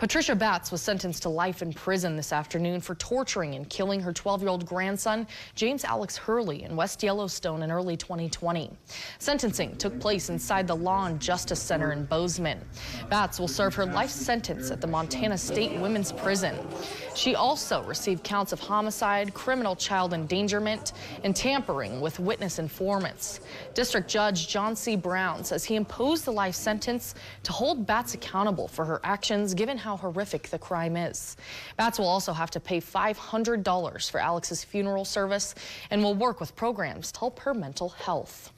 Patricia Batts was sentenced to life in prison this afternoon for torturing and killing her 12-year-old grandson, James Alex Hurley, in West Yellowstone in early 2020. Sentencing took place inside the Law and Justice Center in Bozeman. Batts will serve her life sentence at the Montana State Women's Prison. She also received counts of homicide, criminal child endangerment, and tampering with witness informants. District Judge John C. Brown says he imposed the life sentence to hold Batts accountable for her actions given how horrific the crime is. Batts will also have to pay $500 for Alex's funeral service and will work with programs to help her mental health.